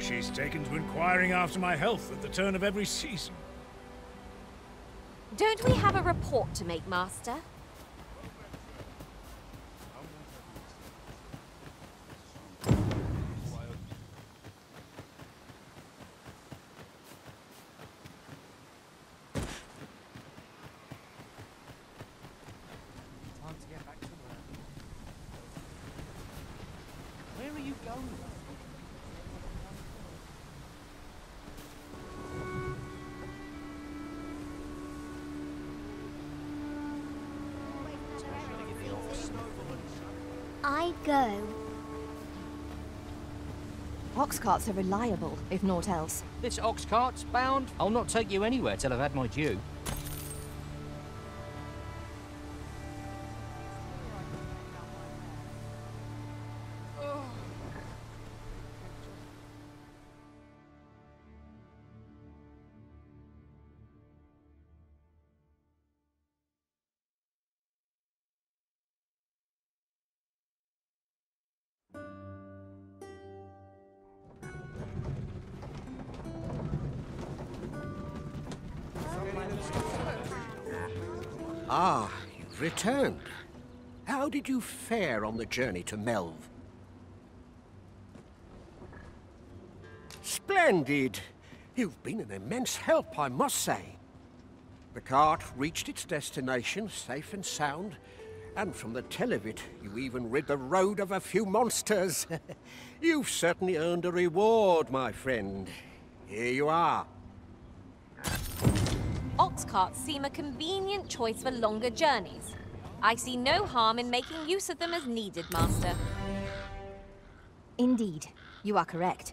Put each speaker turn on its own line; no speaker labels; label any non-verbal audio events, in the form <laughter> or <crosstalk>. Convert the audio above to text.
she's taken to inquiring after my health at the turn of every season.
Don't we have a report to make, Master?
Time to get back to work. Where are you going?
I go.
Ox carts are reliable, if naught else.
This ox cart's bound. I'll not take you anywhere till I've had my due.
Ah, you've returned. How did you fare on the journey to Melve? Splendid! You've been an immense help, I must say. The cart reached its destination safe and sound, and from the tell of it, you even rid the road of a few monsters. <laughs> You've certainly earned a reward, my friend. Here you are.
Ox carts seem a convenient choice for longer journeys. I see no harm in making use of them as needed, Master.
Indeed, you are correct.